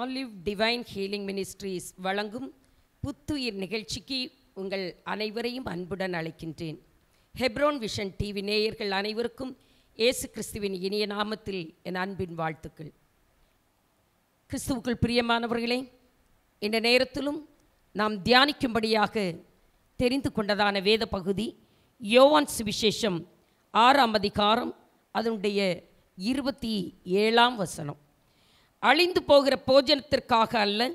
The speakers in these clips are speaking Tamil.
ஆலிவ் டிவைன் ஹீலிங் மினிஸ்ட்ரீஸ் வழங்கும் புத்துயிர் நிகழ்ச்சிக்கு உங்கள் அனைவரையும் அன்புடன் அழைக்கின்றேன். ஹெப்ரோன் விஷன் டிவி நேயர்கள் அனைவருக்கும் இயேசு கிறிஸ்துவின் இனிய நாமத்தில் என் அன்பின் வாழ்த்துக்கள். கிறிஸ்துவுக்குள் பிரியமானவர்களே இந்த நேரத்திலும் நாம் தியானிக்கும்படியாக தெரிந்து கொண்டதான வேத பகுதி யோவான் சுவிசேஷம் ஆறாம் அதிகாரம் அதனுடைய இருபத்தி ஏழாம் வசனம். அழிந்து போகிற போஜனத்திற்காக அல்ல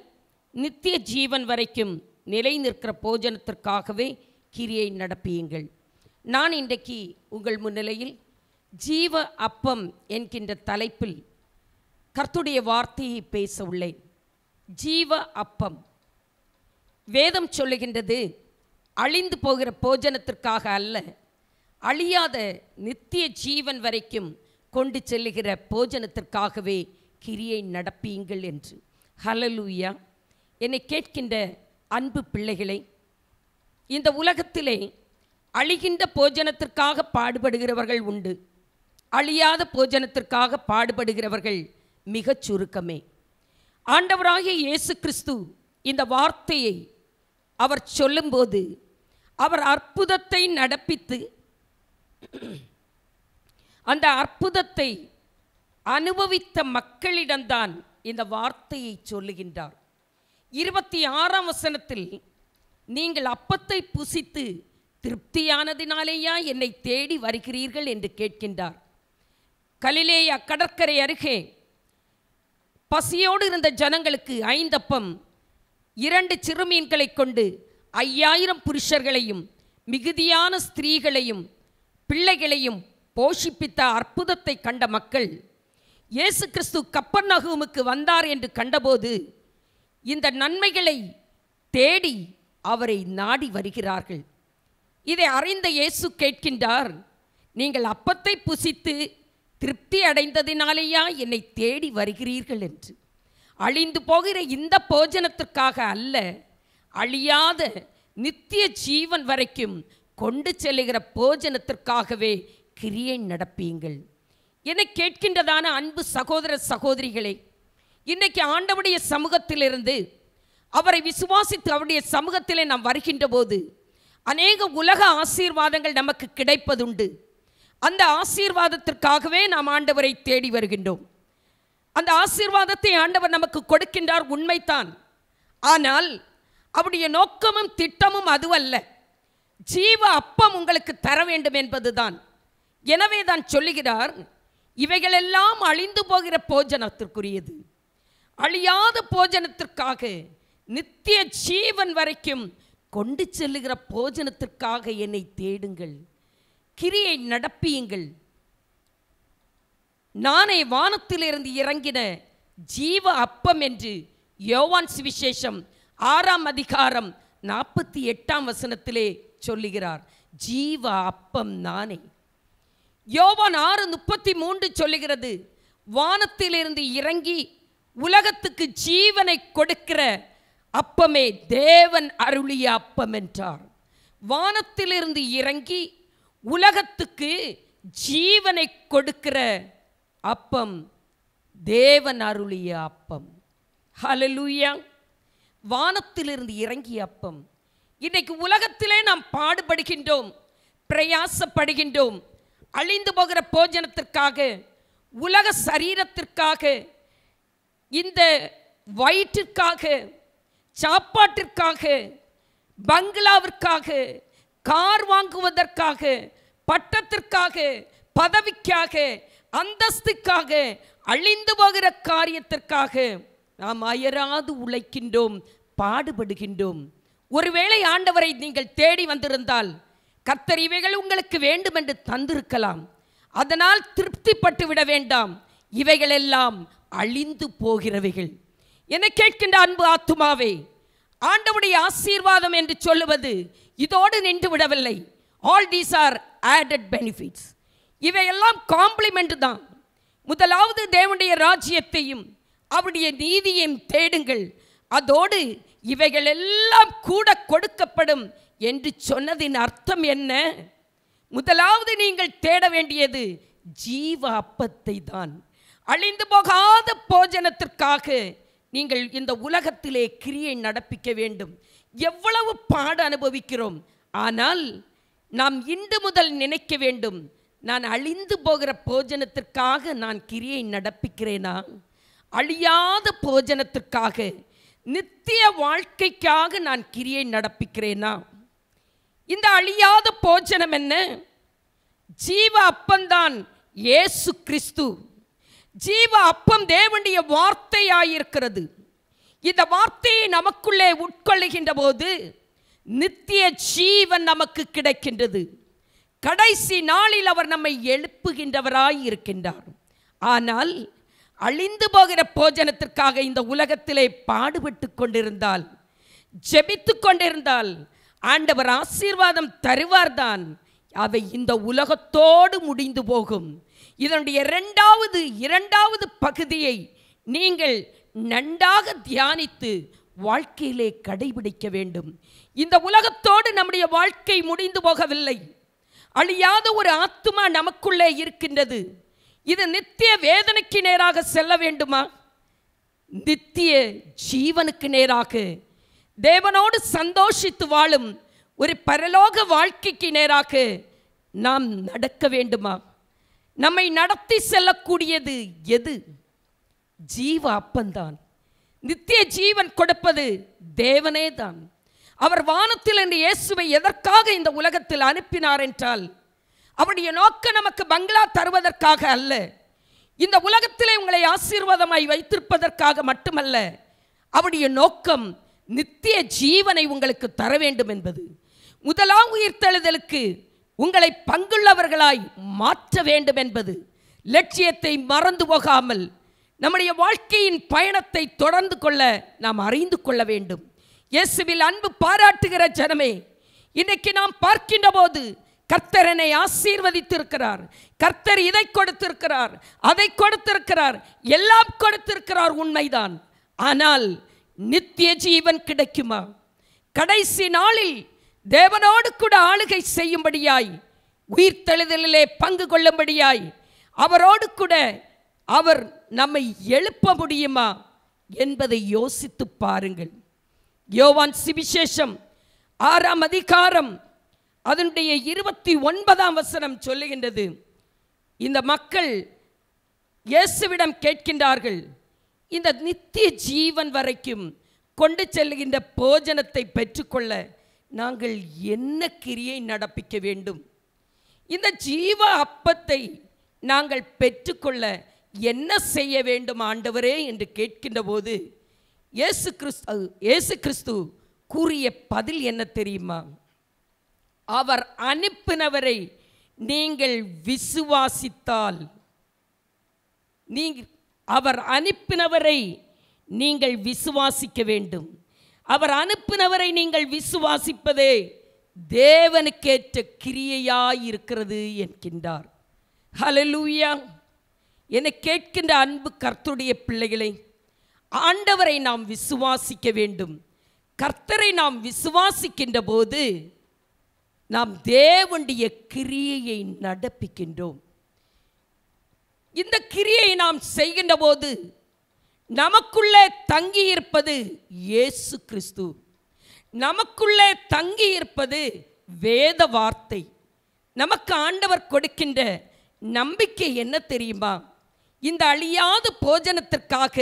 நித்திய ஜீவன் வரைக்கும் நிலை நிற்கிற போஜனத்திற்காகவே கிரியை நடப்பியுங்கள். நான் இன்றைக்கு உங்கள் முன்னிலையில் ஜீவ அப்பம் என்கின்ற தலைப்பில் கர்த்துடைய வார்த்தையை பேச உள்ளேன். ஜீவ அப்பம். வேதம் சொல்லுகின்றது அழிந்து போகிற போஜனத்திற்காக அல்ல அழியாத நித்திய ஜீவன் வரைக்கும் கொண்டு செல்லுகிற போஜனத்திற்காகவே கிரியை நடப்பீங்கள் என்று. ஹலலூயா என்னை கேட்கின்ற அன்பு பிள்ளைகளை இந்த உலகத்திலே அழிகின்ற போஜனத்திற்காக பாடுபடுகிறவர்கள் உண்டு. அழியாத போஜனத்திற்காக பாடுபடுகிறவர்கள் மிகச் சுருக்கமே. ஆண்டவராகிய இயேசு கிறிஸ்து இந்த வார்த்தையை அவர் சொல்லும்போது அவர் அற்புதத்தை நடப்பித்து அந்த அற்புதத்தை அனுபவித்த மக்களிடம்தான் இந்த வார்த்தையை சொல்லுகின்றார். இருபத்தி ஆறாம் வசனத்தில் நீங்கள் அப்பத்தை புசித்து திருப்தியானதினாலேயா என்னை தேடி வருகிறீர்கள்? என்று கேட்கின்றார். கலிலேயா கடற்கரை அருகே பசியோடு இருந்த ஜனங்களுக்கு ஐந்தப்பம் இரண்டு சிறுமீன்களை கொண்டு ஐயாயிரம் புருஷர்களையும் மிகுதியான ஸ்திரீகளையும் பிள்ளைகளையும் போஷிப்பித்த அற்புதத்தை கண்ட மக்கள் இயேசு கிறிஸ்து கப்பர்நகூமுக்கு வந்தார் என்று கண்டபோது இந்த நன்மைகளை தேடி அவரை நாடி வருகிறார்கள். இதை அறிந்த இயேசு கேட்கின்றார் நீங்கள் அப்பத்தை புசித்து திருப்தி அடைந்ததினாலேயா என்னை தேடி வருகிறீர்கள்? என்று. அழிந்து போகிற இந்த போஜனத்திற்காக அல்ல அழியாத நித்திய ஜீவன் வரைக்கும் கொண்டு செல்லுகிற போஜனத்திற்காகவே கிரியை நடப்பீங்கள். என்னை கேட்கின்றதான அன்பு சகோதர சகோதரிகளே இன்றைக்கு ஆண்டவுடைய சமூகத்திலிருந்து அவரை விசுவாசித்து அவருடைய சமூகத்திலே நாம் வருகின்ற போது அநேக உலக ஆசீர்வாதங்கள் நமக்கு கிடைப்பதுண்டு. அந்த ஆசீர்வாதத்திற்காகவே நாம் ஆண்டவரை தேடி வருகின்றோம். அந்த ஆசீர்வாதத்தை ஆண்டவர் நமக்கு கொடுக்கின்றார் உண்மைத்தான் ஆனால் அவருடைய நோக்கமும் திட்டமும் அதுவல்ல. ஜீவ அப்பம் உங்களுக்கு தர வேண்டும் என்பதுதான். எனவே தான் சொல்லுகிறார் இவைகளெல்லாம் அழிந்து போகிற போஜனத்திற்குரியது. அழியாத போஜனத்திற்காக நித்திய ஜீவன் வரைக்கும் கொண்டு செல்லுகிற போஜனத்திற்காக என்னை தேடுங்கள். கிரியை நடப்பியுங்கள். நானே வானத்திலிருந்து இறங்கின ஜீவ அப்பம் என்று யோவான் சுவிசேஷம் ஆறாம் அதிகாரம் நாற்பத்தி எட்டாம் வசனத்திலே சொல்லுகிறார். ஜீவ அப்பம் நானே. யோவான் ஆறு முப்பத்தி மூன்று சொல்லுகிறது வானத்திலிருந்து இறங்கி உலகத்துக்கு ஜீவனை கொடுக்கிற அப்பமே தேவன் அருளிய அப்பம் என்றார். வானத்திலிருந்து இறங்கி உலகத்துக்கு ஜீவனை கொடுக்கிற அப்பம் தேவன் அருளிய அப்பம். ஹலலூயா வானத்திலிருந்து இறங்கிய அப்பம். இன்னைக்கு உலகத்திலே நாம் பாடுபடுகின்றோம் பிரயாசப்படுகின்றோம் அழிந்து போகிற போஜனத்திற்காக உலக சரீரத்திற்காக இந்த வயிற்றிற்காக சாப்பாட்டிற்காக பங்களாவிற்காக கார் வாங்குவதற்காக பட்டத்திற்காக பதவிக்காக அந்தஸ்துக்காக அழிந்து போகிற காரியத்திற்காக நாம் அயராது உழைக்கின்றோம் பாடுபடுகின்றோம். ஒருவேளை ஆண்டவரை நீங்கள் தேடி வந்திருந்தால் கத்தர் இவைகள் உங்களுக்கு வேண்டும் என்று தந்திருக்கலாம். அதனால் திருப்திப்பட்டு விட வேண்டாம். இவைகளெல்லாம் அழிந்து போகிறவைகள். என கேட்கின்ற அன்பு ஆத்துமாவே ஆண்டவுடைய ஆசீர்வாதம் என்று சொல்லுவது இதோடு நின்று விடவில்லை. All these are added benefits இவையெல்லாம் காம்ப்ளிமெண்ட் தான். முதலாவது தேவனுடைய ராஜ்யத்தையும் அவருடைய நீதியையும் தேடுங்கள். அதோடு இவைகள் எல்லாம் கூட கொடுக்கப்படும் என்று சொன்னதின் அர்த்தம் என்ன? முதலாவது நீங்கள் தேட வேண்டியது ஜீவ அப்பத்தை தான். அழிந்து போகாத போஜனத்திற்காக நீங்கள் இந்த உலகத்திலே கிரியை நடப்பிக்க வேண்டும். எவ்வளவு பாடு அனுபவிக்கிறோம். ஆனால் நாம் இன்று முதல் நினைக்க வேண்டும் நான் அழிந்து போகிற போஜனத்திற்காக நான் கிரியை நடப்பிக்கிறேனா? அழியாத போஜனத்திற்காக நித்திய வாழ்க்கைக்காக நான் கிரியை நடப்பிக்கிறேனா? இந்த அழியாத போஜனம் என்ன? ஜீவ அப்பந்தான் இயேசு கிறிஸ்து. ஜீவ அப்பம் தேவனுடைய வார்த்தையாயிருக்கிறது. இந்த வார்த்தையை நமக்குள்ளே உட்கொள்ளுகின்ற போது நித்திய ஜீவன் நமக்கு கிடைக்கின்றது. கடைசி நாளில் அவர் நம்மை எழுப்புகின்றவராய் இருக்கின்றார் ஆனால் அழிந்து போகிற போஜனத்திற்காக இந்த உலகத்திலே பாடுபட்டு கொண்டிருந்தால் ஜெபித்து கொண்டிருந்தால் ஆண்டவர் ஆசீர்வாதம் தருவார்தான். அவை இந்த உலகத்தோடு முடிந்து போகும். இதனுடைய இரண்டாவது இரண்டாவது பகுதியை நீங்கள் நன்றாக தியானித்து வாழ்க்கையிலே கடைபிடிக்க வேண்டும். இந்த உலகத்தோடு நம்முடைய வாழ்க்கை முடிந்து போகவில்லை. அழியாத ஒரு ஆத்மா நமக்குள்ளே இருக்கின்றது. இது நித்திய வேதனைக்கு நேராக செல்ல வேண்டுமா? நித்திய ஜீவனுக்கு நேராக தேவனோடு சந்தோஷித்து வாழும் ஒரு பரலோக வாழ்க்கைக்கு நேராக நாம் நடக்க வேண்டுமா? நம்மை நடத்தி செல்லக்கூடியது எது? ஜீவ அப்பந்தான். நித்திய ஜீவன் கொடுப்பது தேவனே தான் அவர் வானத்தில் என்று இயேசுவை எதற்காக இந்த உலகத்தில் அனுப்பினார் என்றால் அவருடைய நோக்கம் நமக்கு பங்களா தருவதற்காக அல்ல. இந்த உலகத்திலே உங்களை ஆசீர்வாதமாய் வைத்திருப்பதற்காக மட்டுமல்ல அவருடைய நோக்கம் நித்திய ஜீவனை உங்களுக்கு தர வேண்டும் என்பது. முதலாம் உயிர்த்தெழுதலுக்கு உங்களை பங்குள்ளவர்களாய் மாற்ற வேண்டும் என்பது. லட்சியத்தை மறந்து போகாமல் நம்முடைய வாழ்க்கையின் பயணத்தை தொடர்ந்து கொள்ள நாம் அறிந்து கொள்ள வேண்டும். இயேசுவில் அன்பு பாராட்டுகிற ஜனமே இன்னைக்கு நாம் பார்க்கின்ற போது கர்த்தர் என்னை ஆசீர்வதித்திருக்கிறார். கர்த்தர் இதை கொடுத்திருக்கிறார் அதை கொடுத்திருக்கிறார் எல்லாம் கொடுத்திருக்கிறார் உண்மைதான். ஆனால் நித்திய ஜீவன் கிடைக்குமா? கடைசி நாளில் தேவனோடு கூட ஆளுகை செய்யும்படியாய் உயிர்த்தெழுதலிலே பங்கு கொள்ளும்படியாய் அவரோடு கூட அவர் நம்மை எழுப்ப முடியுமா என்பதை யோசித்து பாருங்கள். யோவான் சிவிசேஷம் ஆறாம் அதிகாரம் அதனுடைய இருபத்தி ஒன்பதாம் வசனம் சொல்லுகின்றது. இந்த மக்கள் இயேசுவிடம் கேட்கின்றார்கள் இந்த நித்திய ஜீவன் வரைக்கும் கொண்டு செல்லுகின்ற போஜனத்தை பெற்றுக்கொள்ள நாங்கள் என்ன கிரியை நடப்பிக்க வேண்டும்? இந்த ஜீவ அப்பத்தை நாங்கள் பெற்றுக்கொள்ள என்ன செய்ய வேண்டும் ஆண்டவரே என்று கேட்கின்ற போது இயேசு கிறிஸ்து இயேசு கிறிஸ்து கூறிய பதில் என்ன தெரியுமா? அவர் அனுப்பினவரை நீங்கள் விசுவாசித்தால் நீங்கள் அவர் அனுப்பினவரை நீங்கள் விசுவாசிக்க வேண்டும். அவர் அனுப்பினவரை நீங்கள் விசுவாசிப்பதே தேவனுக்கேற்ற கிரியையாய் இருக்கிறது என்கின்றார். ஹலலூயா என கேட்கின்ற அன்பு கர்த்தருடைய பிள்ளைகளை ஆண்டவரை நாம் விசுவாசிக்க வேண்டும். கர்த்தரை நாம் விசுவாசிக்கின்ற போது நாம் தேவனுடைய கிரியையை நடப்பிக்கின்றோம். இந்த கிரியை நாம் செய்கின்ற போது நமக்குள்ளே தங்கி இருப்பது இயேசு கிறிஸ்து. நமக்குள்ளே தங்கி இருப்பது வேத வார்த்தை. நமக்கு ஆண்டவர் கொடுக்கின்ற நம்பிக்கை என்ன தெரியுமா? இந்த அழியாத போஜனத்திற்காக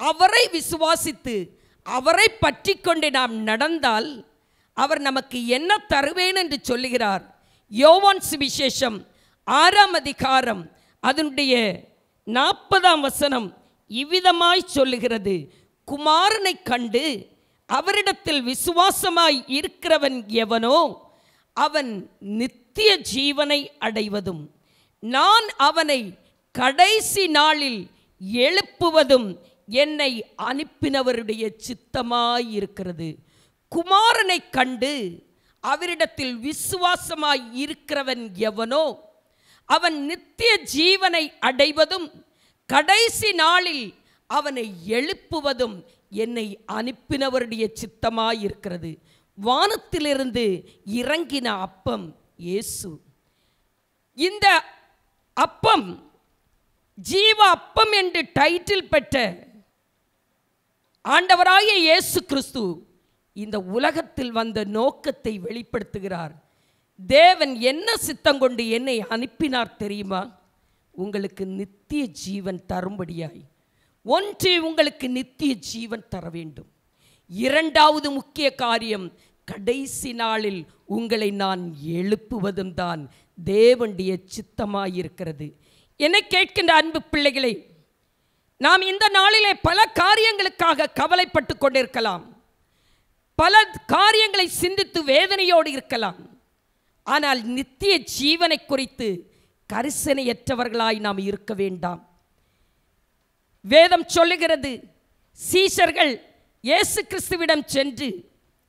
அவரை விசுவாசித்து அவரை பற்றி கொண்டு நாம் நடந்தால் அவர் நமக்கு என்ன தருவேன் என்று சொல்லுகிறார். யோவான் சுவிசேஷம் ஆறாம் அதிகாரம் அதனுடைய நாற்பதாம் வசனம் இவ்விதமாய் சொல்லுகிறது. குமாரனை கண்டு அவரிடத்தில் விசுவாசமாய் இருக்கிறவன் எவனோ அவன் நித்திய ஜீவனை அடைவதும் நான் அவனை கடைசி நாளில் எழுப்புவதும் என்னை அனுப்பினவருடைய சித்தமாய் இருக்கிறது குமாரனை கண்டு அவரிடத்தில் விசுவாசமாய் இருக்கிறவன் எவனோ அவன் நித்திய ஜீவனை அடைவதும் கடைசி நாளில் அவனை எழுப்புவதும் என்னை அனுப்பினவருடைய சித்தமாயிருக்கிறது. வானத்திலிருந்து இறங்கின அப்பம் இயேசு. இந்த அப்பம் ஜீவ அப்பம் என்று டைட்டில் பெற்ற ஆண்டவராகிய இயேசு கிறிஸ்து இந்த உலகத்தில் வந்த நோக்கத்தை வெளிப்படுத்துகிறார். தேவன் என்ன சித்தம் கொண்டு என்னை அனுப்பினார் தெரியுமா? உங்களுக்கு நித்திய ஜீவன் தரும்படியாய். ஒன்று உங்களுக்கு நித்திய ஜீவன் தர வேண்டும். இரண்டாவது முக்கிய காரியம் கடைசி நாளில் உங்களை நான் எழுப்புவதும் தான் தேவனுடைய சித்தமாயிருக்கிறது. என்னை கேட்கின்ற அன்பு பிள்ளைகளை நாம் இந்த நாளிலே பல காரியங்களுக்காக கவலைப்பட்டு கொண்டிருக்கலாம். பல காரியங்களை சிந்தித்து வேதனையோடு இருக்கலாம். ஆனால் நித்திய ஜீவனை குறித்து கரிசனையற்றவர்களாய் நாம் இருக்க வேண்டாம். வேதம் சொல்லுகிறது சீஷர்கள் இயேசு கிறிஸ்துவிடம் சென்று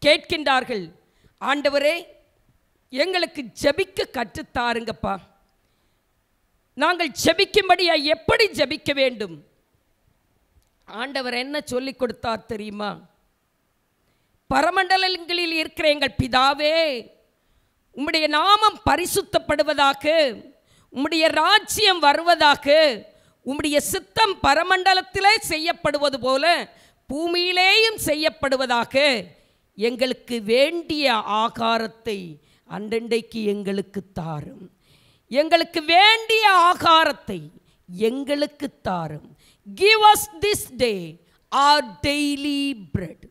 கேட்கின்றார்கள் ஆண்டவரே எங்களுக்கு ஜெபிக்க கற்றுத்தாருங்கப்பா. நாங்கள் ஜெபிக்கும்படியா எப்படி ஜெபிக்க வேண்டும்? ஆண்டவர் என்ன சொல்லிக் கொடுத்தார் தெரியுமா? பரமண்டலங்களில் இருக்கிற எங்கள் பிதாவே உம்முடைய நாமம் பரிசுத்தப்படுவதாக உம்முடைய ராஜ்யம் வருவதாக உம்முடைய சித்தம் பரமண்டலத்திலே செய்யப்படுவது போல பூமியிலேயும் செய்யப்படுவதாக எங்களுக்கு வேண்டிய ஆகாரத்தை அண்டண்டைக்கு எங்களுக்கு தாரும். எங்களுக்கு வேண்டிய ஆகாரத்தை எங்களுக்கு தாரும். Give us this day our daily bread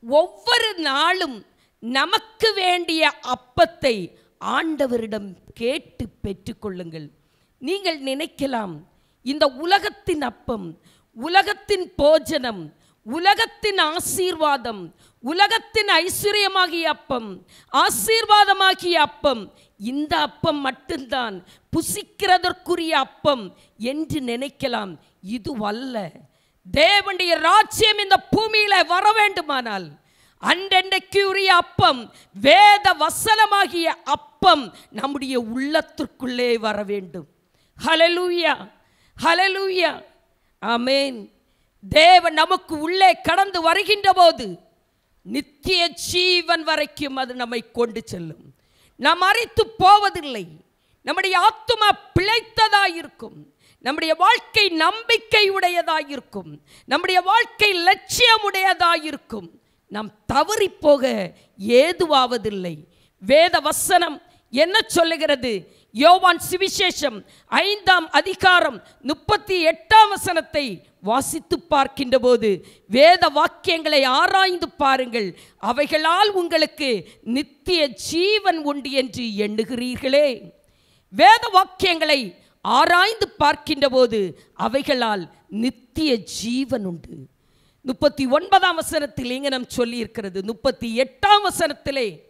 ஒவ்வொரு நாளும் நமக்கு வேண்டிய அப்பத்தை ஆண்டவரிடம் கேட்டு பெற்றுக்கொள்ளுங்கள். நீங்கள் நினைக்கலாம் இந்த உலகத்தின் அப்பம் உலகத்தின் போஜனம் உலகத்தின் ஆசீர்வாதம் உலகத்தின் ஐஸ்வர்யமாகிய அப்பம் ஆசீர்வாதமாகிய அப்பம் இந்த அப்பம் மட்டும்தான் புசிக்கிறதற்குரிய அப்பம் என்று நினைக்கலாம். இது வல்ல தேவனுடைய ராஜ்யம் இந்த பூமியில வர வேண்டுமானால் அன்றென்றைக்குரிய அப்பம் வேத வசனமாகிய அப்பம் நம்முடைய உள்ளத்திற்குள்ளே வர வேண்டும். ஹலலூயா ஹலலூயா ஆமென் தேவன் நமக்கு உள்ளே கடந்து வருகின்ற போது நித்திய ஜீவன் வரைக்கும் அது நம்மை கொண்டு செல்லும். நாம் அறித்து போவதில்லை. நம்முடைய ஆத்துமா பிழைத்ததாயிருக்கும். நம்முடைய வாழ்க்கை நம்பிக்கை உடையதாயிருக்கும். நம்முடைய வாழ்க்கை லட்சியம் உடையதாயிருக்கும். நாம் தவறி போக ஏதுவாவதில்லை. வேத வசனம் என்ன சொல்லுகிறது? யோவான் சுவிசேஷம் ஐந்தாம் அதிகாரம் முப்பத்தி எட்டாம் வசனத்தை வாசித்து பார்க்கின்ற போது வேத வாக்கியங்களை ஆராய்ந்து பாருங்கள். அவைகளால் உங்களுக்கு நித்திய ஜீவன் உண்டு என்று எண்ணுகிறீர்களே. வேத வாக்கியங்களை ஆராய்ந்து பார்க்கின்ற போது அவைகளால் நித்திய ஜீவன் உண்டு. முப்பத்தி ஒன்பதாம் வசனத்தில் இங்கனம் சொல்லி இருக்கிறது முப்பத்தி எட்டாம் வசனத்திலே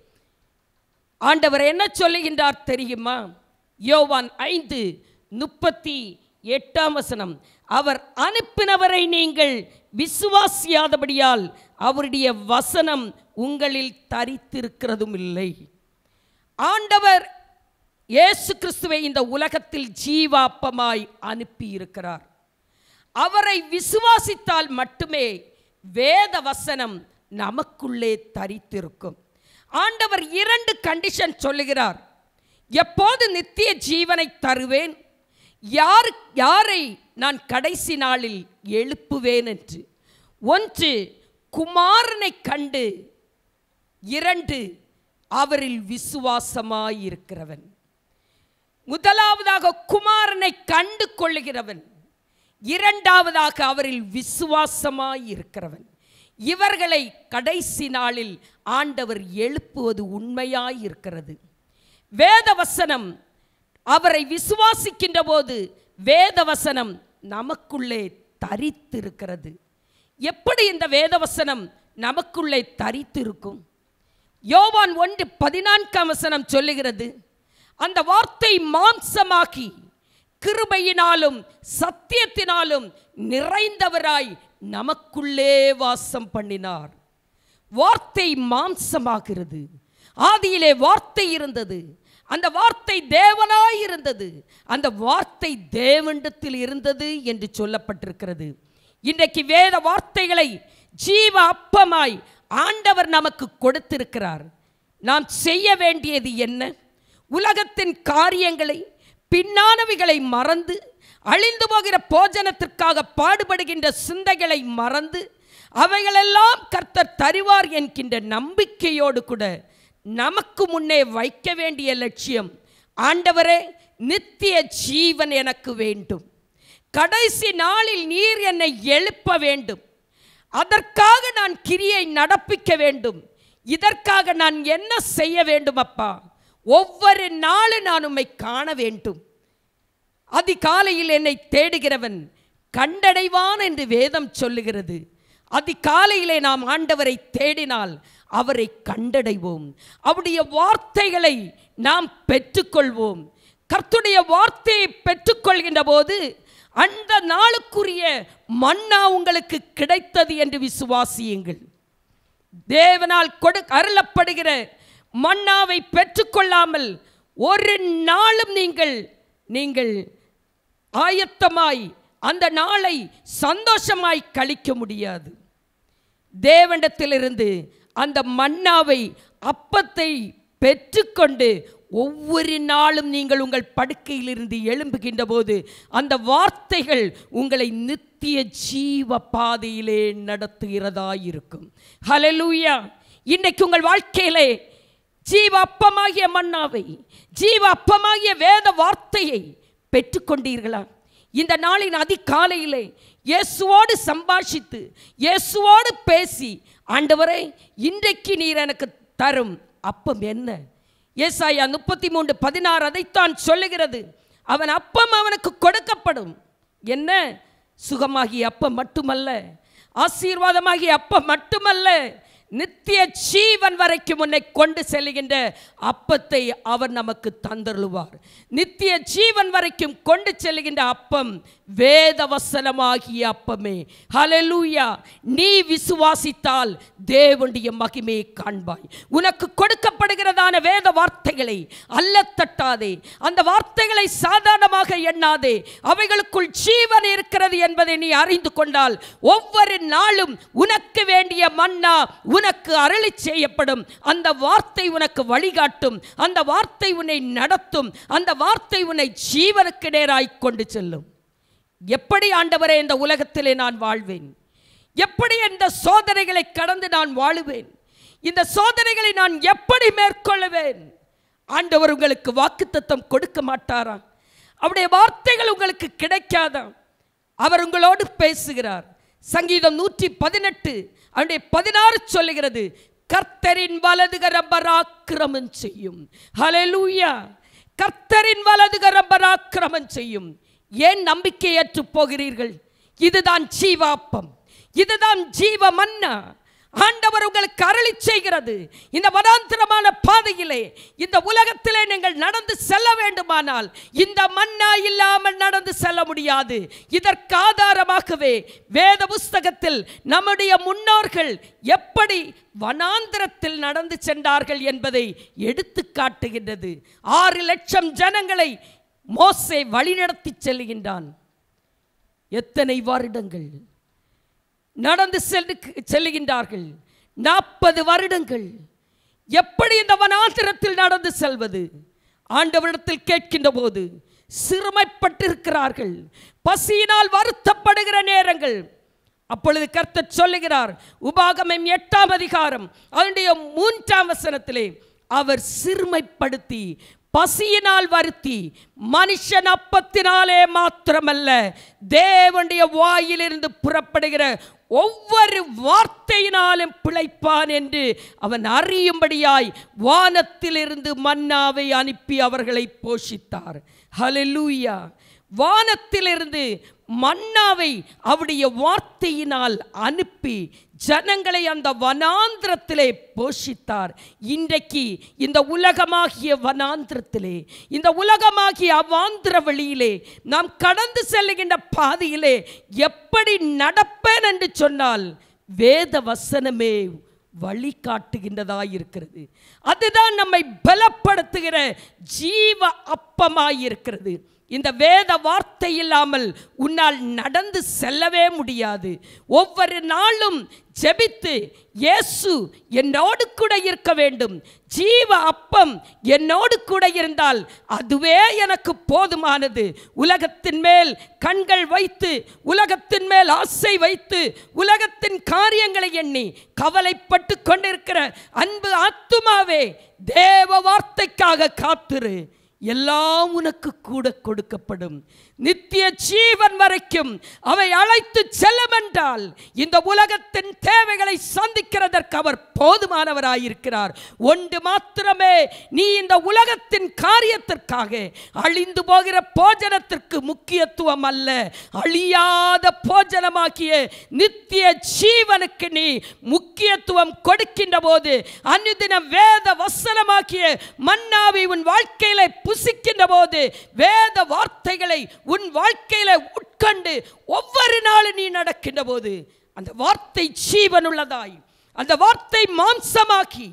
ஆண்டவர் என்ன சொல்லுகின்றார் தெரியுமா? யோவான் ஐந்து முப்பத்தி எட்டாம் வசனம். அவர் அனுப்பினவரை நீங்கள் விசுவாசியாதபடியால் அவருடைய வசனம் உங்களில் தரித்திருக்கிறதும் இல்லை ஆண்டவர் இயேசு கிறிஸ்துவை இந்த உலகத்தில் ஜீவாப்பமாய் அனுப்பி இருக்கிறார் அவரை விசுவாசித்தால் மட்டுமே வேத வசனம் நமக்குள்ளே தரித்திருக்கும். ஆண்டவர் இரண்டு கண்டிஷன் சொல்லுகிறார். எப்போது நித்திய ஜீவனை தருவேன்? யார் யாரை நான் கடைசி நாளில் எழுப்புவேன் என்று? ஒன்று குமாரனை கண்டு. இரண்டு அவரில் விசுவாசமாயிருக்கிறவன். முதலாவதாக குமாரனை கண்டு கொள்ளுகிறவன். இரண்டாவதாக அவரில் விசுவாசமாய் இருக்கிறவன். இவர்களை கடைசி நாளில் ஆண்டவர் எழுப்புவது உண்மையாய் இருக்கிறது. வேதவசனம் அவரை விசுவாசிக்கின்ற போது வேதவசனம் நமக்குள்ளே தரித்திருக்கிறது. எப்படி இந்த வேதவசனம் நமக்குள்ளே தரித்திருக்கும்? யோவான் ஒன்று பதினான்காம் வசனம் சொல்லுகிறது அந்த வார்த்தை மாம்சமாகி கிருபையினாலும் சத்தியத்தினாலும் நிறைந்தவராய் நமக்குள்ளே வாசம் பண்ணினார். வார்த்தை மாம்சமாகிறது. ஆதியிலே வார்த்தை இருந்தது. அந்த வார்த்தை தேவனாய் இருந்தது. அந்த வார்த்தை தேவண்டத்தில் இருந்தது என்று சொல்லப்பட்டிருக்கிறது. இன்றைக்கு வேத வார்த்தைகளை ஜீவ அப்பமாய் ஆண்டவர் நமக்கு கொடுத்திருக்கிறார். நாம் செய்ய வேண்டியது என்ன? உலகத்தின் காரியங்களை பின்னானவைகளை மறந்து அழிந்து போகிற போஜனத்திற்காக பாடுபடுகின்ற சிந்தைகளை மறந்து அவைகளெல்லாம் கர்த்தர் தருவார் என்கின்ற நம்பிக்கையோடு கூட நமக்கு முன்னே வைக்க வேண்டிய லட்சியம் ஆண்டவரே நித்திய ஜீவன் எனக்கு வேண்டும். கடைசி நாளில் நீர் என்னை எழுப்ப வேண்டும். அதற்காக நான் கிரியை நடப்பிக்க வேண்டும். இதற்காக நான் என்ன செய்ய வேண்டும் அப்பா? ஒவ்வொரு நாளும் நான் உம்மை காண வேண்டும். அதிகாலையில் என்னை தேடுகிறவன் கண்டடைவான் என்று வேதம் சொல்லுகிறது. அதிகாலையிலே நாம் ஆண்டவரை தேடினால் அவரை கண்டடைவோம். அவருடைய வார்த்தைகளை நாம் பெற்றுக்கொள்வோம். கர்த்துடைய வார்த்தையை பெற்றுக்கொள்கின்ற போது அந்த நாளுக்குரிய மன்னா உங்களுக்கு கிடைத்தது என்று விசுவாசியுங்கள். தேவனால் கொடு அருளப்படுகிற மன்னாவை பெற்றுக்கொள்ளாமல் ஒரு நாளும் நீங்கள் நீங்கள் ஆயத்தமாய் அந்த நாளை சந்தோஷமாய் கழிக்க முடியாது. தேவனிடத்திலிருந்து அந்த மன்னாவை அப்பத்தை பெற்றுக்கொண்டு ஒவ்வொரு நாளும் நீங்கள் உங்கள் படுக்கையிலிருந்து எழும்புகின்ற போது அந்த வார்த்தைகள் உங்களை நித்திய ஜீவ பாதையிலே நடத்துகிறதாயிருக்கும். ஹலலூயா இன்னைக்கு உங்கள் வாழ்க்கையிலே ஜீவ அப்பமாகிய மன்னாவை ஜீவ அப்பமாகிய வேத வார்த்தையை பெற்றுக்கொண்டீர்களா? இந்த நாளின் அதிகாலையிலே இயேசுவோடு சம்பாஷித்து இயேசுவோடு பேசி ஆண்டவரே இன்றைக்கு நீர் எனக்கு தரும் அப்பம் என்ன? ஏசாயா முப்பத்தி மூன்று பதினாறு அதைத்தான் சொல்லுகிறது. அவன் அப்பம் அவனுக்கு கொடுக்கப்படும். என்ன? சுகமாகிய அப்பம் மட்டுமல்ல. ஆசீர்வாதமாகிய அப்பம் மட்டுமல்ல. நித்திய ஜீவன் வரைக்கும் உன்னை கொண்டு செல்லுகின்ற அப்பத்தை அவர் நமக்கு தந்தருவார் நித்திய ஜீவன் வரைக்கும் கொண்டு செல்லுகின்ற அப்பம் வேத வசனமாகிய அப்பமே. ஹலலூயா நீ விசுவாசித்தால் தேவனுடைய மகிமையை காண்பாய். உனக்கு கொடுக்கப்படுகிறதான வேத வார்த்தைகளை அல்ல தட்டாதே. அந்த வார்த்தைகளை சாதாரணமாக எண்ணாதே. அவைகளுக்குள் ஜீவன் இருக்கிறது என்பதை நீ அறிந்து கொண்டால் ஒவ்வொரு நாளும் உனக்கு வேண்டிய மன்னா உனக்கு அருளி செய்யப்படும். அந்த வார்த்தை உனக்கு வழிகாட்டும். அந்த வார்த்தை உன்னை நடத்தும். அந்த வார்த்தை உன்னை ஜீவனுக்கு நேராய் கொண்டு செல்லும். எப்படி ஆண்டவரே இந்த உலகத்திலே நான் வாழ்வேன்? எப்படி இந்த சோதனைகளை கடந்து நான் வாழுவேன்? இந்த சோதனைகளை நான் எப்படி மேற்கொள்ளுவேன் ஆண்டவர் உங்களுக்கு வாக்குத்தத்தம் கொடுக்க மாட்டாரா? அவருடைய வார்த்தைகள் உங்களுக்கு கிடைக்காதா? அவர் உங்களோடு பேசுகிறார். சங்கீதம் நூற்றி பதினெட்டு அவனுடைய பதினாறு சொல்லுகிறது கர்த்தரின் வலதுகரம் பராக்கிரமம் செய்யும். ஹலலூயா கர்த்தரின் வலதுகரம் பராக்கிரமம் செய்யும். ஏன் நம்பிக்கையற்று போகிறீர்கள்? இதுதான் ஜீவாப்பம். இதுதான் ஜீவ மன்னா ஆண்டவர் உங்களுக்கு அருளி செய்கிறது. இந்த வனாந்திரமான பாதையிலே இந்த உலகத்திலே நீங்கள் நடந்து செல்ல வேண்டுமானால் இந்த மன்னா இல்லாமல் நடந்து செல்ல முடியாது. இதற்கு ஆதாரமாகவே வேத புஸ்தகத்தில் நம்முடைய முன்னோர்கள் எப்படி வனாந்திரத்தில் நடந்து சென்றார்கள் என்பதை எடுத்து காட்டுகின்றது. ஆறு லட்சம் ஜனங்களை மோசை வழிநடத்தி செல்கின்றான் எத்தனை வருடங்கள்? நடந்து செல்லு செல்லுகின்றார்கள். நாற்பது வருடங்கள். எப்படி இந்த வனாந்திரத்தில் நடந்து செல்வது? ஆண்டவரிடத்தில் கேட்கின்ற போது சிறுமைப்பட்டிருக்கிறார்கள். பசியினால் வருத்தப்படுகிற நேரங்கள். அப்பொழுது கர்த்தர் சொல்லுகிறார் உபாகமம் எட்டாம் அதிகாரம் அதனுடைய மூன்றாம் வசனத்திலே அவர் சிறுமைப்படுத்தி பசியினால் வருத்தி மனுஷன் அப்பத்தினாலே மாத்திரமல்ல தேவனுடைய வாயிலிருந்து புறப்படுகிற ஒவ்வொரு வார்த்தையினாலும் பிழைப்பான் என்று அவன் அறியும்படியாய் வானத்திலிருந்து மன்னாவை அனுப்பி அவர்களை போஷித்தார். ஹலலூயா வானத்திலிருந்து மன்னாவை அவருடைய வார்த்தையினால் அனுப்பி ஜனங்களை அந்த வனாந்திரத்திலே போஷித்தார். இன்றைக்கு இந்த உலகமாகிய வனாந்திரத்திலே இந்த உலகமாகிய அவாந்திர வழியிலே நாம் கடந்து செல்லுகின்ற பாதையிலே எப்படி நடப்பேன் என்று சொன்னால் வேத வசனமே வழிகாட்டுகின்றதாய் இருக்கிறது அதுதான் நம்மை பலப்படுத்துகிற ஜீவ அப்பமாயிருக்கிறது. இந்த வேத வார்த்தை இல்லாமல் உன்னால் நடந்து செல்லவே முடியாது. ஒவ்வொரு நாளும் ஜெபித்து இயேசு என்னோடு கூட இருக்க வேண்டும். ஜீவ அப்பம் என்னோடு கூட இருந்தால் அதுவே எனக்கு போதுமானது. உலகத்தின் மேல் கண்கள் வைத்து உலகத்தின் மேல் ஆசை வைத்து உலகத்தின் காரியங்களை எண்ணி கவலைப்பட்டு கொண்டிருக்கிற அன்பு ஆத்துமாவே தேவ வார்த்தைக்காக காத்திரு. எல்லாம் உனக்கு கூட கொடுக்கப்படும். நித்திய ஜீவன் வரைக்கும் அவை அழைத்து செல்லும் என்றால் இந்த உலகத்தின் தேவைகளை சந்திக்கிறதற்கு அவர் போதுமானவராயிருக்கிறார். ஒன்று மாத்திரமே நீ இந்த உலகத்தின் காரியத்திற்காக அழிந்து போகிற போஜனத்திற்கு முக்கியத்துவம் அல்ல. அழியாத போஜனமாக்கிய நித்திய ஜீவனுக்கு நீ முக்கியத்துவம் கொடுக்கின்ற போது அன்னுதின வேத வசனமாக்கிய மன்னாவை உன் வாழ்க்கையில புசிக்கின்ற போது வேத வார்த்தைகளை உன் வாழ்க்கையில் உட்கொண்டு ஒவ்வொரு நாளும் நீ நடக்கின்ற போது அந்த வார்த்தை ஜீவனுள்ளதாய். அந்த வார்த்தை மாம்சமாக்கி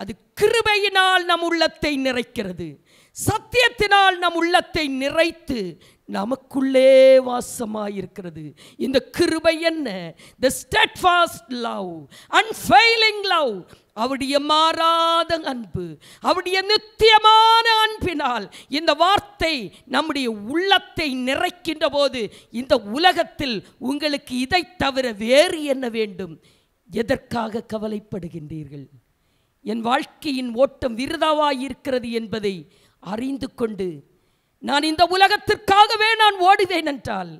அது கிருபையினால் நம் உள்ளத்தை நிறைக்கிறது. சத்தியத்தினால் நம் உள்ளத்தை நிறைத்து நமக்குள்ளே வாசமாயிருக்கிறது. இந்த கிருபை என்ன? The steadfast love unfailing love அவருடைய மாறாத அன்பு அவருடைய நித்தியமான அன்பினால் இந்த வார்த்தை நம்முடைய உள்ளத்தை நிறைக்கின்ற போது இந்த உலகத்தில் உங்களுக்கு இதை தவிர வேறு என்ன வேண்டும்? எதற்காக கவலைப்படுகின்றீர்கள்? என் வாழ்க்கையின் ஓட்டம் விருதாவாயிருக்கிறது என்பதை அறிந்து கொண்டு நான் இந்த உலகத்திற்காகவே நான் ஓடுவேன் என்றால்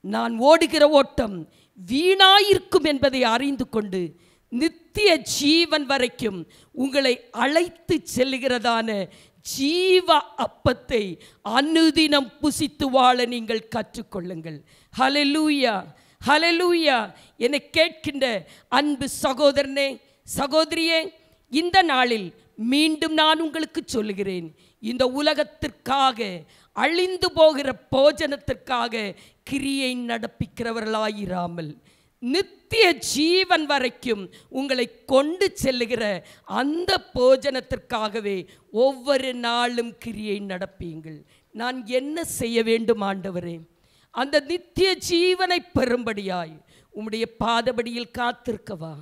நான் ஓடுகிற ஓட்டம் வீணாயிருக்கும் என்பதை அறிந்து கொண்டு நித்திய ஜீவன் வரைக்கும் உங்களை அழைத்து செல்லுகிறதான ஜீவ அப்பத்தை அனுதினம் புசித்து வாழ நீங்கள் கற்றுக்கொள்ளுங்கள். ஹலலூயா ஹலலூயா என கேட்கின்ற அன்பு சகோதரனே சகோதரியே இந்த நாளில் மீண்டும் நான் உங்களுக்கு சொல்லுகிறேன். இந்த உலகத்திற்காக அழிந்து போகிற போஜனத்திற்காக கிரியை நடப்பிக்கிறவர்களாயிராமல். நித்திய ஜீவன் வரைக்கும் உங்களை கொண்டு செல்லுகிற அந்த போஜனத்திற்காகவே ஒவ்வொரு நாளும் கிரியை நடப்பீங்கள். நான் என்ன செய்ய வேண்டும் ஆண்டவரே? அந்த நித்திய ஜீவனை பெறும்படியாய் உம்முடைய பாதபடியில் காத்திருக்கவா?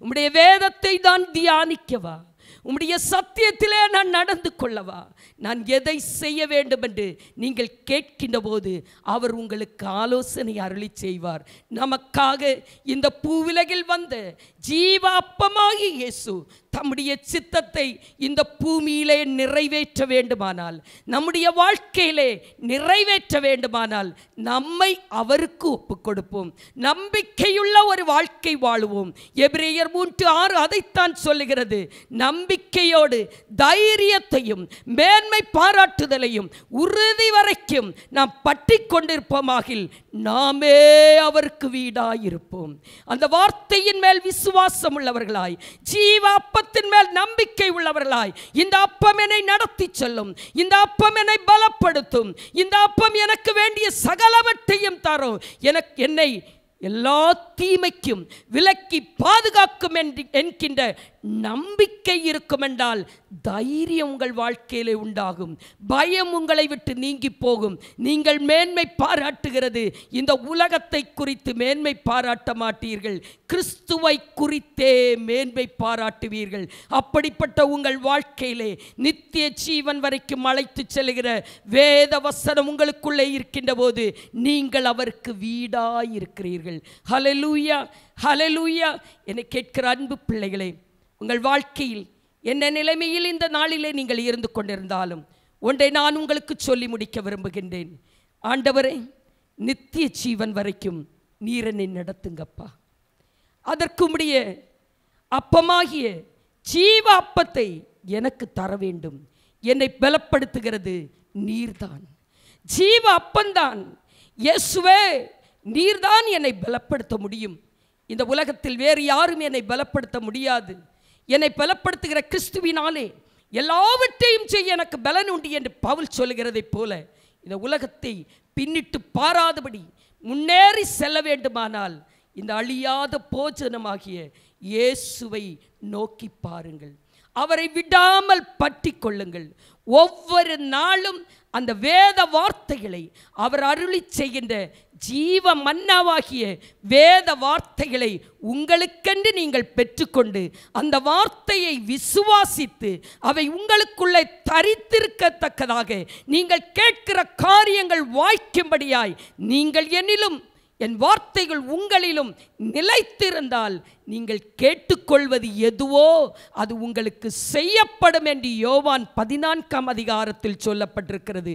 உம்முடைய வேதத்தை தான் தியானிக்கவா? உம்முடைய சத்தியத்திலே நான் நடந்து கொள்ளவா? நான் எதை செய்ய வேண்டும் என்று நீங்கள் கேட்கின்ற போது அவர் உங்களுக்கு ஆலோசனை அருளி செய்வார். நமக்காக இந்த பூவிலகில் வந்த ஜீவ அப்பமாகி இயேசு தம்முடைய சித்தத்தை இந்த பூமியிலே நிறைவேற்ற வேண்டுமானால் நம்முடைய வாழ்க்கையிலே நிறைவேற்ற வேண்டுமானால் நம்மை அவருக்கு ஒப்புக் கொடுப்போம். நம்பிக்கையுள்ள ஒரு வாழ்க்கை வாழுவோம். எபிரேயர் மூன்று ஆறு அதைத்தான் சொல்லுகிறது. நம்பிக்கையோடு தைரியத்தையும் மேன்மை பாராட்டுதலையும் உறுதி வரைக்கும் நாம் பற்றி கொண்டிருப்போமாகில் நாமே அவருக்கு வீடாயிருப்போம். அந்த வார்த்தையின் மேல் விசுவாசம் உள்ளவர்களாய் ஜீவ அப்பத்தின் மேல் நம்பிக்கை உள்ளவர்களாய் இந்த அப்பம் என்னை நடத்தி செல்லும் இந்த அப்பம் என்னை பலப்படுத்தும் இந்த அப்பம் எனக்கு வேண்டிய சகலவற்றையும் தரும். எனக்கு என்னை எல்லா தீமைக்கும் விலக்கி பாதுகாக்கும் என்று என்கின்ற நம்பிக்கை இருக்குமென்றால் தைரியம் உங்கள் வாழ்க்கையிலே உண்டாகும். பயம் உங்களை விட்டு நீங்கி போகும். நீங்கள் மேன்மை பாராட்டுகிறது. இந்த உலகத்தை குறித்து மேன்மை பாராட்ட மாட்டீர்கள். கிறிஸ்துவை குறித்தே மேன்மை பாராட்டுவீர்கள். அப்படிப்பட்ட உங்கள் வாழ்க்கையிலே நித்திய ஜீவன் வரைக்கும் அழைத்து செல்கிற வேத வசனம் உங்களுக்குள்ளே இருக்கின்ற போது நீங்கள் அவருக்கு வீடாயிருக்கிறீர்கள். ஹலலூயா ஹலலூயா என்னை கேட்கிற அன்பு பிள்ளைகளே உங்கள் வாழ்க்கையில் என்ன நிலைமையில் இந்த நாளிலே நீங்கள் இருந்து கொண்டிருந்தாலும் ஒன்றை நான் உங்களுக்கு சொல்லி முடிக்க விரும்புகின்றேன். ஆண்டவரே நித்திய ஜீவன் வரைக்கும் நீரனை நடத்துங்கப்பா. அதற்கு அப்பமாகிய ஜீவ அப்பத்தை எனக்கு தர வேண்டும். என்னை பலப்படுத்துகிறது நீர்தான். ஜீவ அப்பந்தான். இயேசுவே நீர்தான் என்னை பலப்படுத்த முடியும். இந்த உலகத்தில் வேறு யாரும் என்னை பலப்படுத்த முடியாது. என்னை பலப்படுத்துகிற கிறிஸ்துவினாலே எல்லாவற்றையும் செய்ய எனக்கு பலன் உண்டு என்று பவுல் சொல்லுகிறதைப் போல இந்த உலகத்தை பின்னிட்டு பாராதபடி முன்னேறி செல்ல வேண்டுமானால் இந்த அழியாத போஜனமாகிய இயேசுவை நோக்கி பாருங்கள். அவரை விடாமல் பற்றி கொள்ளுங்கள் ஒவ்வொரு நாளும் அந்த வேத வார்த்தைகளை அவர் அருளி செய்கின்ற ஜீவ மன்னாவாகிய வேத வார்த்தைகளை உங்களுக்கென்று நீங்கள் பெற்றுக்கொண்டு அந்த வார்த்தையை விசுவாசித்து அவை உங்களுக்குள்ளே தரித்திருக்கத்தக்கதாக நீங்கள் கேட்கிற காரியங்கள் வாய்க்கும்படியாய் நீங்கள் என்னிலும் என் வார்த்தைகள் உங்களிலும் நிலைத்திருந்தால் நீங்கள் கேட்டுக்கொள்வது எதுவோ அது உங்களுக்கு செய்யப்படும் என்று யோவான் பதினான்காம் அதிகாரத்தில் சொல்லப்பட்டிருக்கிறது.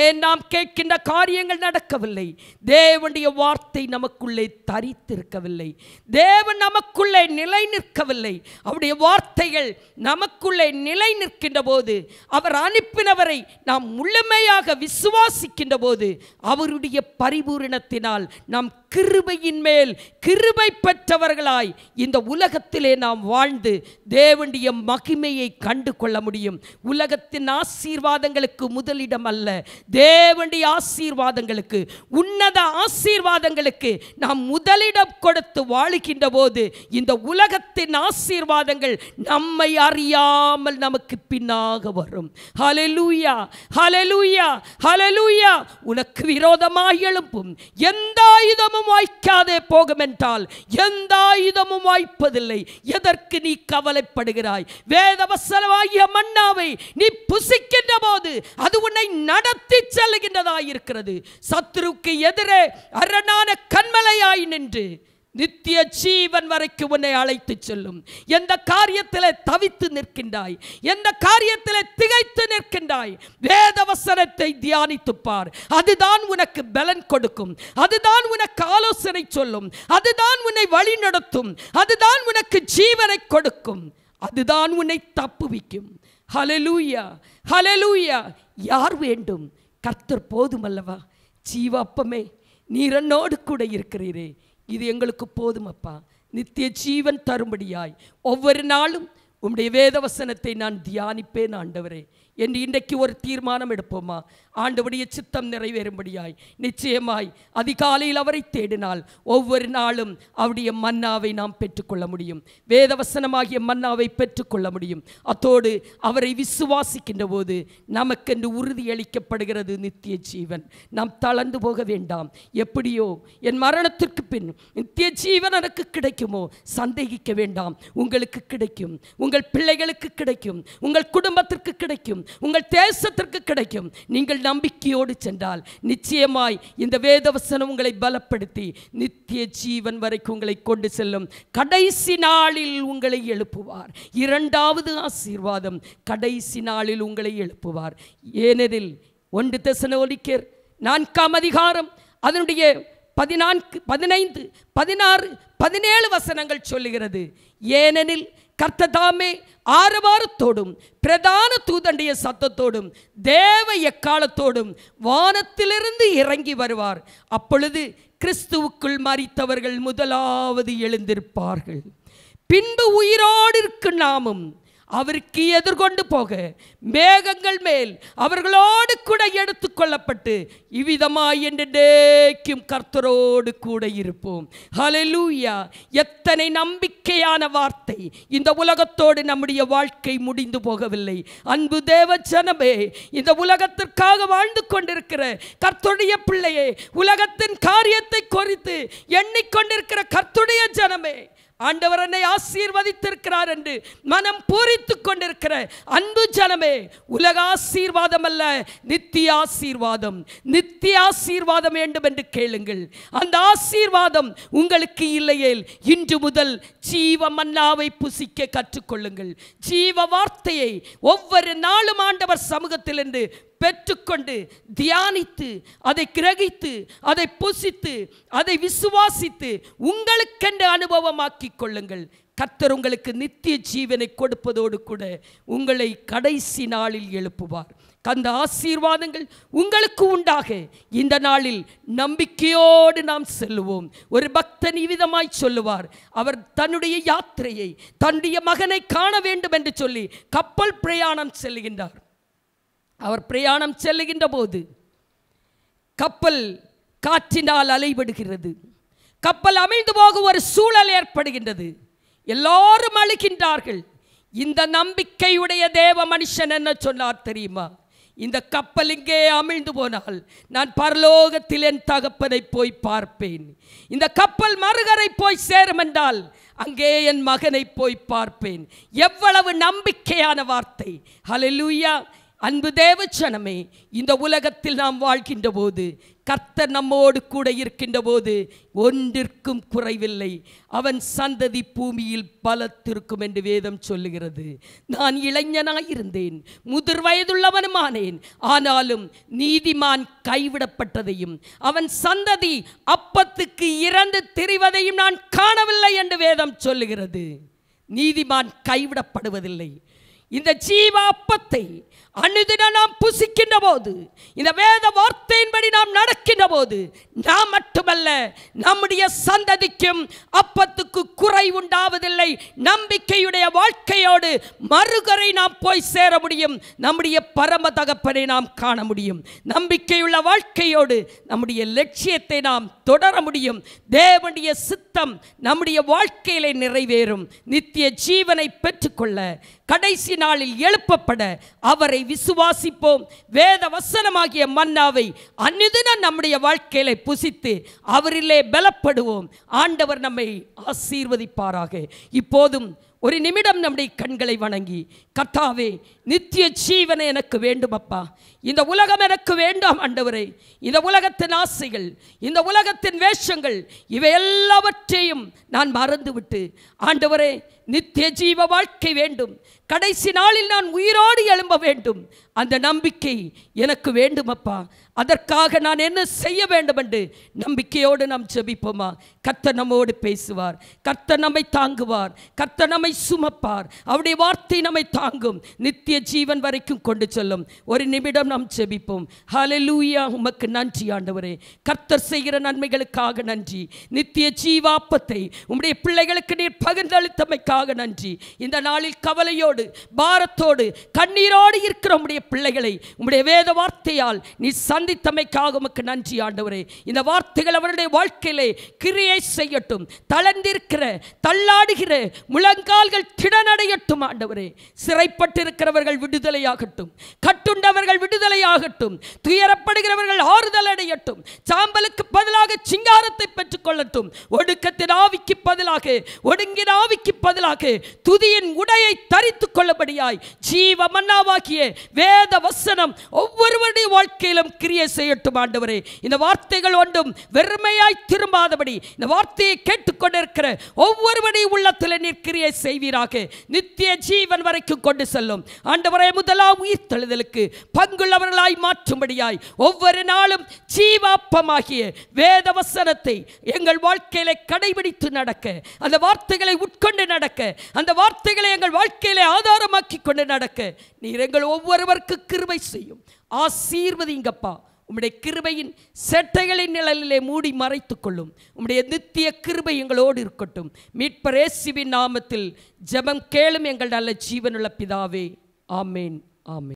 ஏன் நாம் கேட்கின்ற காரியங்கள் நடக்கவில்லை? தேவனுடைய வார்த்தை நமக்குள்ளே தரித்திருக்கவில்லை. தேவன் நமக்குள்ளே நிலை நிற்கவில்லை. அவருடைய வார்த்தைகள் நமக்குள்ளே நிலை நிற்கின்ற போது அவர் அனுப்பினவரை நாம் முழுமையாக விசுவாசிக்கின்ற போது அவருடைய பரிபூரணத்தினால் நாம் கிருபையின் மேல் கிருபை பெற்றவர்களாய் இந்த உலகத்திலே நாம் வாழ்ந்து தேவனுடைய மகிமையை கண்டு கொள்ள முடியும். உலகத்தின் ஆசீர்வாதங்களுக்கு முதலிடம் அல்ல. தேவனுடைய ஆசீர்வாதங்களுக்கு உன்னத ஆசீர்வாதங்களுக்கு நாம் முதலிடம் கொடுத்து வாழுகின்ற போது இந்த உலகத்தின் ஆசீர்வாதங்கள் நம்மை அறியாமல் நமக்கு பின்னாக வரும். ஹலலூயா ஹலலூயா ஹலலூயா உனக்கு விரோதமாய் எழும்பும். எந்த ஆயுதமும் வாய்க்காதே போகும் என்றால் எந்த ஆயுதமும் வாய்ப்பதில்லை. எதற்கு நீ கவலைப்படுகிறாய்? வேதவசனமாகிய மன்னாவை நீ புசிக்கின்ற போது அது உன்னை நடத்தி செல்கின்றதாயிருக்கிறது சத்ருக்கு எதிரே அரணான கண்மலையாய் நின்று நித்திய ஜீவன் வரைக்கும் உன்னை அழைத்து செல்லும். எந்த காரியத்தில் தவித்து நிற்கின்றாய் எந்த காரியத்தில் திகைத்து நிற்கின்றாய் வேதவசனத்தை தியானித்து பார். அதுதான் உனக்கு பலன் கொடுக்கும். அதுதான் உனக்கு ஆலோசனை சொல்லும். அதுதான் உன்னை வழி நடத்தும் அதுதான் உனக்கு ஜீவனை கொடுக்கும். அதுதான் உன்னை தப்புவிக்கும். ஹலலூயா ஹலலூயா யார் வேண்டும்? கர்த்தர் போதுமல்லவா? ஜீவாப்பமே நீரன்னோடு கூட இருக்கிறீரே. இது எங்களுக்கு போதும் அப்பா நித்திய ஜீவன் தரும்படியாய். ஒவ்வொரு நாளும் உம்முடைய வேதவசனத்தை நான் தியானிப்பேன் ஆண்டவரே. என்று இன்றைக்கு ஒரு தீர்மானம் எடுப்போமா? ஆண்டவுடைய சித்தம் நிறைவேறும்படியாய். நிச்சயமாய் அதிகாலையில் அவரை தேடினால் ஒவ்வொரு நாளும் அவருடைய மன்னாவை நாம் பெற்றுக்கொள்ள முடியும். வேதவசனமாகிய மன்னாவை பெற்றுக்கொள்ள முடியும். அத்தோடு அவரை விசுவாசிக்கின்ற போது நமக்கென்று உறுதியளிக்கப்படுகிறது நித்திய ஜீவன். நாம் தளர்ந்து போக வேண்டாம். எப்படியோ என் மரணத்திற்கு பின் நித்திய ஜீவன் எனக்கு கிடைக்குமோ? சந்தேகிக்க வேண்டாம். உங்களுக்கு கிடைக்கும். உங்கள் பிள்ளைகளுக்கு கிடைக்கும். உங்கள் குடும்பத்திற்கு கிடைக்கும். உங்கள் தேசத்திற்கு கிடைக்கும். நீங்கள் நம்பிக்கையோடு சென்றால் நிச்சயமாய் இந்த வேதவசனம் உங்களை பலப்படுத்தி நித்திய ஜீவன் வரைக்கும் உங்களை கொண்டு செல்லும். கடைசி நாளில் உங்களை எழுப்புவார். இரண்டாவது ஆசீர்வாதம் கடைசி நாளில் உங்களை எழுப்புவார். ஏனெனில் ஒன்று தெசனோலிக்கர் நான்காம் அதிகாரம் அதனுடைய பதினான்கு பதினைந்து பதினாறு பதினேழு வசனங்கள் சொல்லுகிறது. ஏனெனில் கர்த்ததாமே ஆரவாரத்தோடும் பிரதான தூதண்டிய சத்தத்தோடும் தேவ எக்காலத்தோடும் வானத்திலிருந்து இறங்கி வருவார். அப்பொழுது கிறிஸ்துவுக்குள் மறித்தவர்கள் முதலாவது எழுந்திருப்பார்கள். பின்பு உயிரோடு நாமும் அவருக்கு எதிர்கொண்டு போக மேகங்கள் மேல் அவர்களோடு கூட எடுத்துக்கொள்ளப்பட்டு இவ்விதமாய் என்று டேக்கும் கர்த்தரோடு கூட இருப்போம். ஹலலூயா எத்தனை நம்பிக்கையான வார்த்தை. இந்த உலகத்தோடு நம்முடைய வாழ்க்கை முடிந்து போகவில்லை. அன்பு தேவ ஜனமே இந்த உலகத்திற்காக வாழ்ந்து கொண்டிருக்கிற கர்த்துடைய பிள்ளையே உலகத்தின் காரியத்தை குறித்து எண்ணிக்கொண்டிருக்கிற கர்த்துடைய ஜனமே ஆண்டவர் என்னை ஆசீர்வதித்திருக்கிறார் என்று மனம் பூரித்து கொண்டிருக்கிற அன்பு ஜனமே உலக ஆசீர்வாதம் அல்ல நித்திய ஆசீர்வாதம். நித்திய ஆசீர்வாதம் வேண்டும் என்று கேளுங்கள். அந்த ஆசீர்வாதம் உங்களுக்கு இல்லையேல் இன்று முதல் ஜீவ மன்னாவை புசிக்க கற்றுக்கொள்ளுங்கள். ஜீவ வார்த்தையை ஒவ்வொரு நாளும் ஆண்டவர் சமூகத்திலிருந்து பெற்றுக்கொண்டு தியானித்து அதை கிரகித்து அதை புசித்து அதை விசுவாசித்து உங்களுக்கென்று அனுபவமாக்கிக் கொள்ளுங்கள். கர்த்தர் உங்களுக்கு நித்திய ஜீவனை கொடுப்பதோடு கூட உங்களை கடைசி நாளில் எழுப்புவார். அந்த ஆசீர்வாதங்கள் உங்களுக்கு உண்டாக. இந்த நாளில் நம்பிக்கையோடு நாம் செல்லுவோம். ஒரு பக்தன் இவ்விதமாய் சொல்லுவார் அவர் தன்னுடைய யாத்திரையை தன்னுடைய மகனை காண வேண்டும் என்று சொல்லி கப்பல் பிரயாணம் செல்லுகின்றார் அவர் பிரயாணம் செல்லுகின்ற போது கப்பல் காற்றினால் அலைபடுகிறது. கப்பல் அமிழ்ந்து போகும் ஒரு சூழல் ஏற்படுகின்றது. எல்லாரும் அழுகின்றார்கள். இந்த நம்பிக்கையுடைய தேவ மனுஷன் என்ன சொன்னார் தெரியுமா? இந்த கப்பல் இங்கே அமிழ்ந்து போனால் நான் பரலோகத்தில் என் தகப்பனை போய் பார்ப்பேன். இந்த கப்பல் மறுகரை போய் சேரும் என்றால் அங்கே என் மகனை போய் பார்ப்பேன். எவ்வளவு நம்பிக்கையான வார்த்தை. ஹalleluya அன்பு தேவச்சனமே இந்த உலகத்தில் நாம் வாழ்கின்ற போது கர்த்தர் நம்மோடு கூட இருக்கின்ற போது ஒன்றிற்கும் குறைவில்லை. அவன் சந்ததி பூமியில் பலத்திருக்கும் என்று வேதம் சொல்லுகிறது. நான் இளைஞனாயிருந்தேன் முதிர் வயதுள்ளவனுமானேன். ஆனாலும் நீதிமான் கைவிடப்பட்டதையும் அவன் சந்ததி அப்பத்துக்கு இறந்து தெரிவதையும் நான் காணவில்லை என்று வேதம் சொல்லுகிறது. நீதிமான் கைவிடப்படுவதில்லை. இந்த ஜீவ அப்பத்தை அனுதினம் நாம் புசிக்கின்ற போது இந்த வேத வார்த்தையின்படி நாம் நடக்கின்ற போது நாம் மட்டுமல்ல நம்முடைய சந்ததிக்கும் அப்பத்துக்கு குறை உண்டாவதில்லை. நம்பிக்கையுடைய வாழ்க்கையோடு மறுகரை நாம் போய் சேர முடியும். நம்முடைய பரம தகப்பனை நாம் காண முடியும். நம்பிக்கையுள்ள வாழ்க்கையோடு நம்முடைய லட்சியத்தை நாம் தொடர முடியும். தேவனுடைய சித்தம் நம்முடைய வாழ்க்கையில நிறைவேறும். நித்திய ஜீவனை பெற்றுக்கொள்ள கடைசி நாளில் எழுப்பப்பட அவரை விசுவாசிப்போம். வேத வசனமாகிய மன்னாவை அன்னிதினம் நம்முடைய வாழ்க்கையில புசித்து அவரிலே பலப்படுவோம். ஆண்டவர் நம்மை ஆசீர்வதிப்பாராக. இப்போதும் ஒரு நிமிடம் நம்முடைய கண்களை வணங்கி கத்தாவே நித்திய ஜீவனை எனக்கு வேண்டும் அப்பா. இந்த உலகம் எனக்கு வேண்டாம் ஆண்டவரே. இந்த உலகத்தின் ஆசைகள் இந்த உலகத்தின் வேஷங்கள் இவை எல்லாவற்றையும் நான் மறந்துவிட்டு ஆண்டவரே நித்திய ஜீவ வாழ்க்கை வேண்டும். கடைசி நாளில் நான் உயிரோடு எழும்ப வேண்டும். அந்த நம்பிக்கை எனக்கு வேண்டும் அப்பா அதற்காக நான் என்ன செய்ய வேண்டும் என்று நம்பிக்கையோடு நாம் ஜெபிப்போமா? கர்த்தர் நம்மோடு பேசுவார். கர்த்தர் நம்மை தாங்குவார். கர்த்தர் நம்மை சுமப்பார். அவருடைய வார்த்தை நம்மை தாங்கும். நித்திய ஜீவன் வரைக்கும் கொண்டு செல்லும். ஒரு நிமிடம் நாம் ஜெபிப்போம். ஹலலூயா உமக்கு நன்றி ஆண்டவரே. கர்த்தர் செய்கிற நன்மைகளுக்காக நன்றி. நித்திய ஜீவாப்பத்தை உம்முடைய பிள்ளைகளுக்கு நீர் பகிர்ந்தளித்தமைக்காக நன்றி. இந்த நாளில் கவலையோடு பாரத்தோடு கண்ணீரோடு இருக்கிற உம்முடைய பிள்ளைகளை உம்முடைய வேத வார்த்தையால் நீ சந்தித்தமைக்காக உமக்கு நன்றி ஆண்டவரே. இந்த வார்த்தைகள் அவருடைய வாழ்க்கையிலே கிரியை செய்யட்டும் தளர்ந்திருக்கிற தள்ளாடுகிற முழங்கால்கள் திடனடையட்டும் ஆண்டவரே. சிறைப்பட்டிருக்கிறவர்கள் விடுதலையாகட்டும் கட்டுண்டவர்கள் விடுதலையாகட்டும் துயரப்படுகிறவர்கள் ஆறுதல் அடையட்டும் சாம்பலுக்கு பதிலாக சிங்காரத்தை பெற்றுக்கொள்ளட்டும் ஒடுக்கத்தின் ஆவிக்கு பதிலாக ஒடுங்கின் ஆவிக்கு பதிலாக துதியின் உடையை தரித்துக் கொள்ளபடியாய் ஜீவ மன்னாவாகிய வேத வசனம் ஒவ்வொருவருடைய வாழ்க்கையிலும் கிரியை செய்யட்டும் ஆண்டவரே. இந்த வார்த்தைகள் ஒன்றும் வெறுமையாய் திரும்பாதபடி இந்த வார்த்தையை கேட்டுக்கொண்டிருக்கிற ஒவ்வொருவருடைய உள்ளத்தில் நீர் கிரியை செய்வீராக. நித்திய ஜீவன் வரைக்கும் கொண்டு செல்லும். ஆண்டவரே முதலாம் உயிர் தழுதலுக்கு பங்குள்ளவர்களாய் மாற்றும்படியாய் ஒவ்வொரு நாளும் ஜீவாப்பமாகிய வேத வசனத்தை எங்கள் வாழ்க்கையில கடைபிடித்து நடக்க அந்த வார்த்தைகளை உட்கொண்டு நடக்க அந்த வார்த்தைகளை எங்கள் வாழ்க்கையிலே ஆதாரமாக்கி கொண்டு நடக்க. நீர் எங்கள் ஒவ்வொருவருக்கு கிருபை செய்யும். ஆசீர்வதிங்கப்பா. உம்முடைய கிருபையின் செட்டைகளின் நிழலிலே மூடி மறைத்துக் கொள்ளும். உம்முடைய நித்திய கிருபை எங்களோடு இருக்கட்டும். மீட்பர் இயேசுவின் நாமத்தில் ஜெபம் கேளும் எங்கள் நல்ல ஜீவனுள்ள பிதாவே. ஆமேன் ஆமேன்.